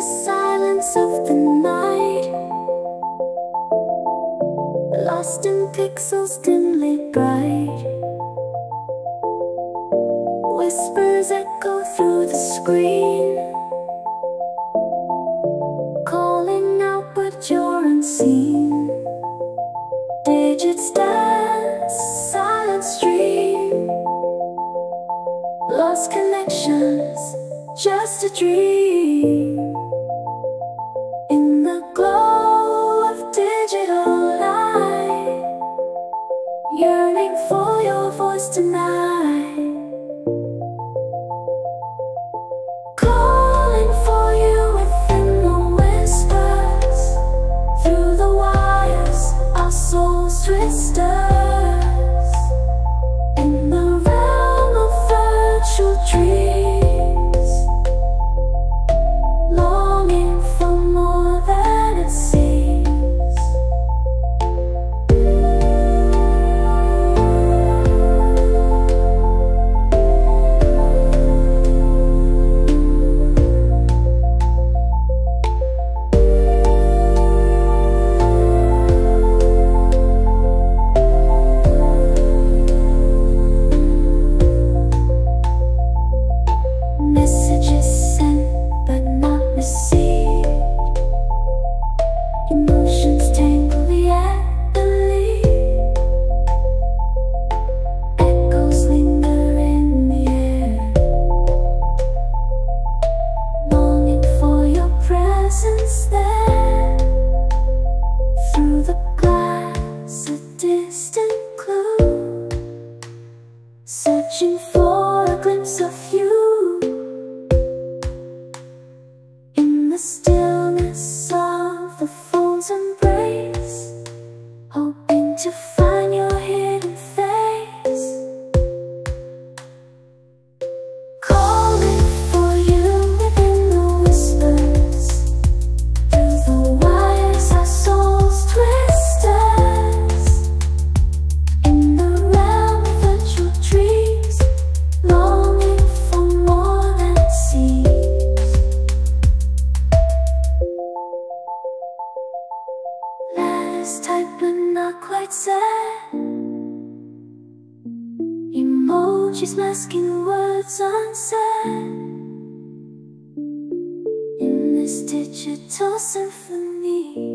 the silence of the night. Lost in pixels dimly bright. Whispers echo through the screen. Calling out but you're unseen. Digits dance, silent stream, Lost connections, just a dream. Emotions take and breath. This time but not quite sad Emojis masking words unsaid. In this digital symphony.